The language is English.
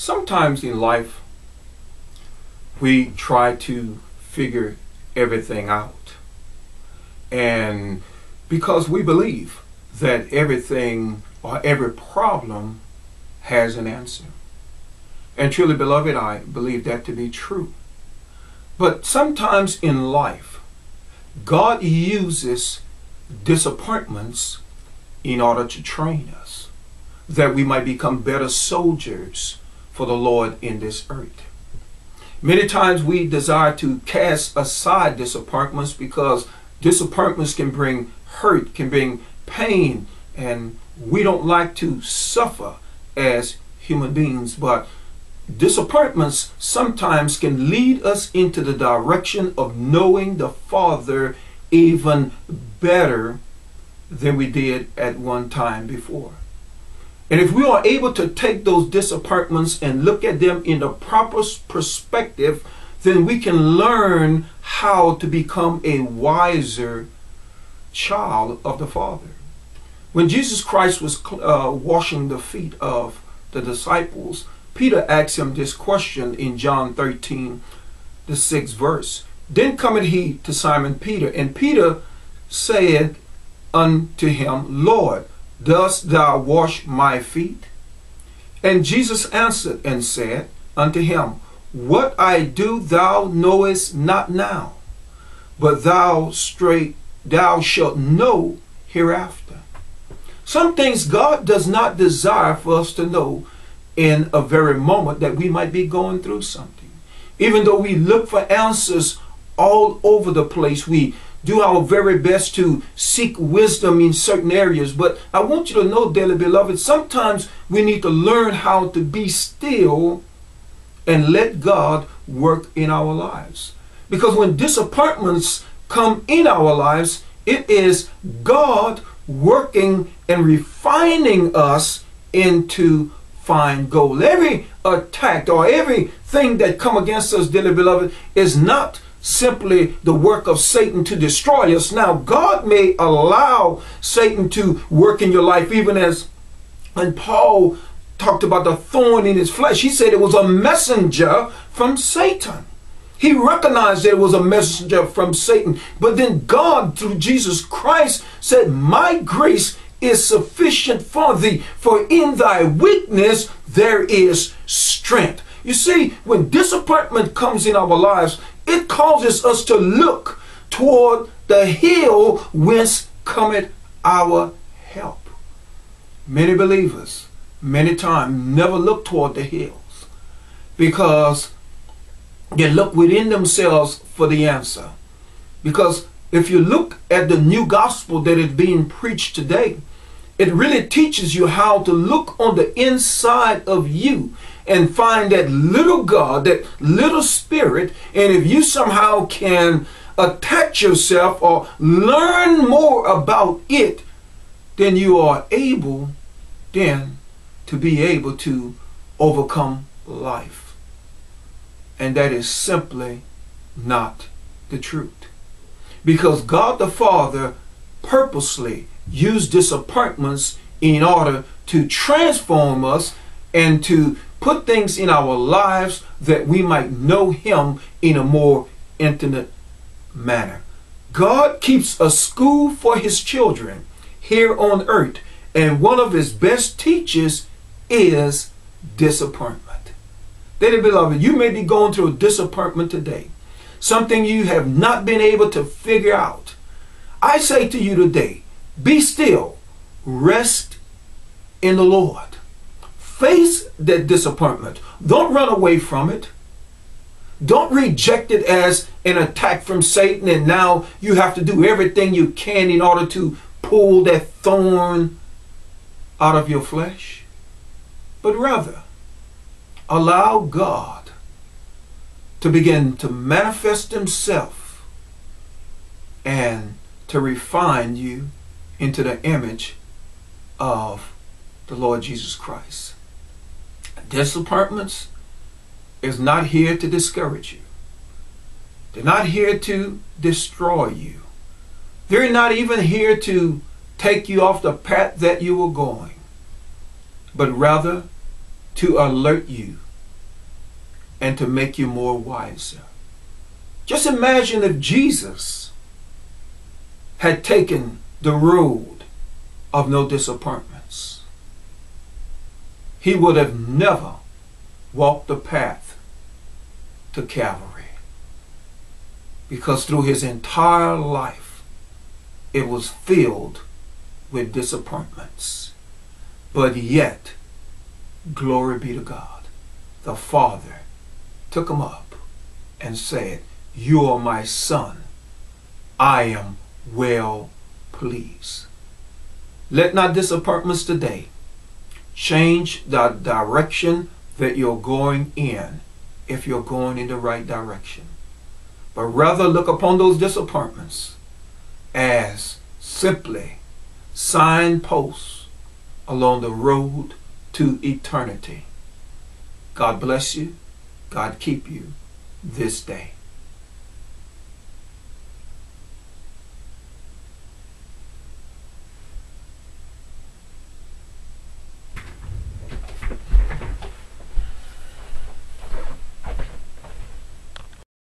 Sometimes in life, we try to figure everything out. And because we believe that everything or every problem has an answer. And truly, beloved, I believe that to be true. But sometimes in life, God uses disappointments in order to train us, that we might become better soldiers for the Lord in this earth. Many times we desire to cast aside disappointments because disappointments can bring hurt, can bring pain, and we don't like to suffer as human beings. But disappointments sometimes can lead us into the direction of knowing the Father even better than we did at one time before. And if we are able to take those disappointments and look at them in the proper perspective, then we can learn how to become a wiser child of the Father. When Jesus Christ was uh, washing the feet of the disciples, Peter asked him this question in John 13, the sixth verse. Then cometh he to Simon Peter, and Peter said unto him, Lord, Dost thou wash my feet? And Jesus answered and said unto him, What I do thou knowest not now, but thou straight thou shalt know hereafter. Some things God does not desire for us to know in a very moment that we might be going through something. Even though we look for answers all over the place, we do our very best to seek wisdom in certain areas. But I want you to know, dearly beloved, sometimes we need to learn how to be still and let God work in our lives. Because when disappointments come in our lives, it is God working and refining us into fine gold. Every attack or everything that come against us, dearly beloved, is not simply the work of Satan to destroy us. Now, God may allow Satan to work in your life, even as and Paul talked about the thorn in his flesh. He said it was a messenger from Satan. He recognized that it was a messenger from Satan. But then God, through Jesus Christ, said, My grace is sufficient for thee, for in thy weakness there is strength. You see, when disappointment comes in our lives, it causes us to look toward the hill whence cometh our help. Many believers, many times, never look toward the hills because they look within themselves for the answer. Because if you look at the new gospel that is being preached today, it really teaches you how to look on the inside of you and find that little God, that little spirit, and if you somehow can attach yourself or learn more about it, then you are able then to be able to overcome life. And that is simply not the truth. Because God the Father purposely used disappointments in order to transform us and to put things in our lives that we might know Him in a more intimate manner. God keeps a school for His children here on earth, and one of His best teachers is disappointment. Dearly beloved, you may be going through a disappointment today, something you have not been able to figure out. I say to you today, be still, rest in the Lord. Face that disappointment. Don't run away from it. Don't reject it as an attack from Satan and now you have to do everything you can in order to pull that thorn out of your flesh. But rather, allow God to begin to manifest himself and to refine you into the image of the Lord Jesus Christ. Disappointments is not here to discourage you. They're not here to destroy you. They're not even here to take you off the path that you were going, but rather to alert you and to make you more wiser. Just imagine if Jesus had taken the road of no disappointments. He would have never walked the path to Calvary. Because through his entire life, it was filled with disappointments. But yet, glory be to God, the Father took him up and said, You are my son. I am well pleased. Let not disappointments today change the direction that you're going in if you're going in the right direction. But rather look upon those disappointments as simply signposts along the road to eternity. God bless you. God keep you this day.